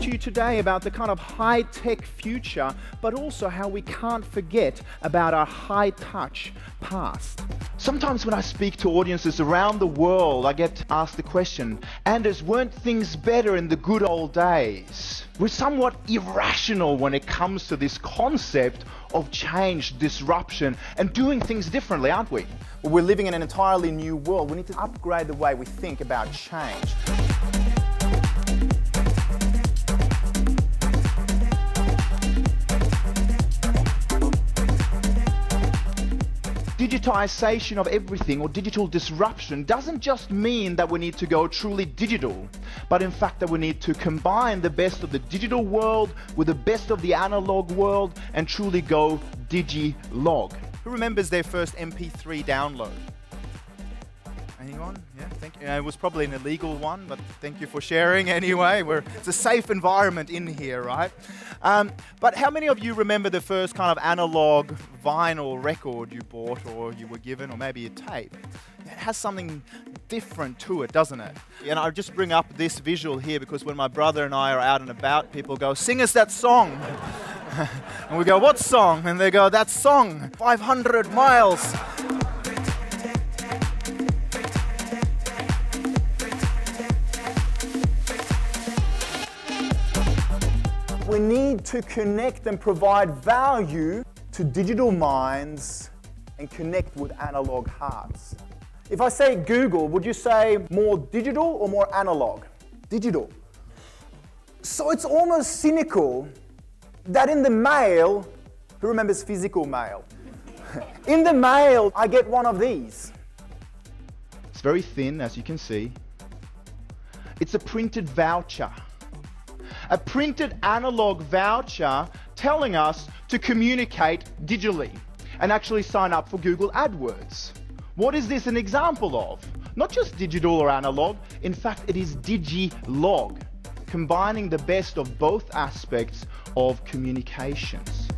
you today about the kind of high tech future, but also how we can't forget about our high touch past. Sometimes when I speak to audiences around the world, I get asked the question Anders, weren't things better in the good old days? We're somewhat irrational when it comes to this concept of change, disruption, and doing things differently, aren't we? Well, we're living in an entirely new world. We need to upgrade the way we think about change. Digitization of everything or digital disruption doesn't just mean that we need to go truly digital, but in fact that we need to combine the best of the digital world with the best of the analog world and truly go Digilogue. Who remembers their first MP3 download? Anyone? Yeah, thank you. It was probably an illegal one, but thank you for sharing anyway. We're, it's a safe environment in here, right? Um, but how many of you remember the first kind of analog vinyl record you bought or you were given, or maybe a tape? It has something different to it, doesn't it? And I just bring up this visual here because when my brother and I are out and about, people go, Sing us that song. and we go, What song? And they go, That song, 500 miles. To connect and provide value to digital minds and connect with analog hearts. If I say Google, would you say more digital or more analog? Digital. So it's almost cynical that in the mail, who remembers physical mail? in the mail, I get one of these. It's very thin, as you can see. It's a printed voucher a printed analog voucher telling us to communicate digitally and actually sign up for Google AdWords. What is this an example of? Not just digital or analog, in fact, it is Digilogue, combining the best of both aspects of communications.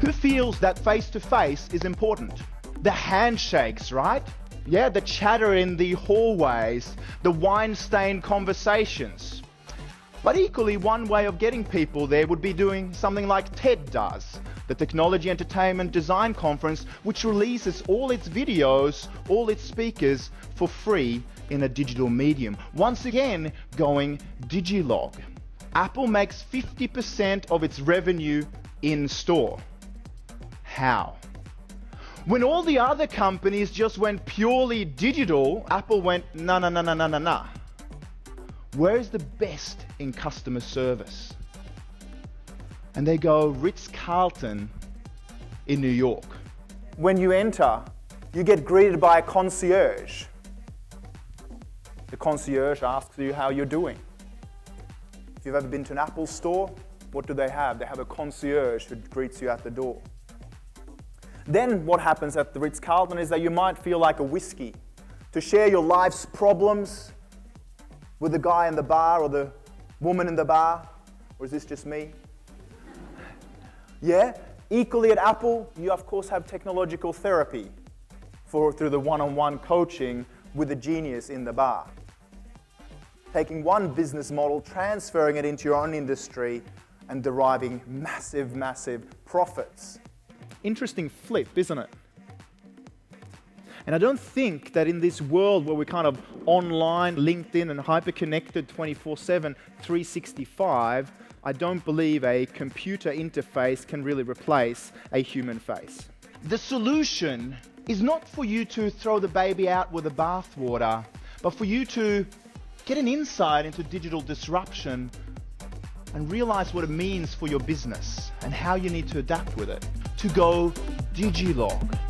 Who feels that face-to-face -face is important? The handshakes, right? Yeah, the chatter in the hallways, the wine-stained conversations. But equally, one way of getting people there would be doing something like TED does, the Technology Entertainment Design Conference, which releases all its videos, all its speakers for free in a digital medium. Once again, going Digilogue. Apple makes 50% of its revenue in store. How? When all the other companies just went purely digital, Apple went, na na na na na na na. Where's the best in customer service? And they go, Ritz Carlton in New York. When you enter, you get greeted by a concierge. The concierge asks you how you're doing. If you've ever been to an Apple store, what do they have? They have a concierge who greets you at the door. Then what happens at the Ritz-Carlton is that you might feel like a whiskey to share your life's problems with the guy in the bar or the woman in the bar. Or is this just me? Yeah? Equally at Apple, you of course have technological therapy for, through the one-on-one coaching with the genius in the bar. Taking one business model, transferring it into your own industry, and deriving massive, massive profits interesting flip, isn't it? And I don't think that in this world where we're kind of online, LinkedIn, and hyper connected 24 7, 365, I don't believe a computer interface can really replace a human face. The solution is not for you to throw the baby out with the bathwater, but for you to get an insight into digital disruption and realize what it means for your business and how you need to adapt with it to go Digilogue.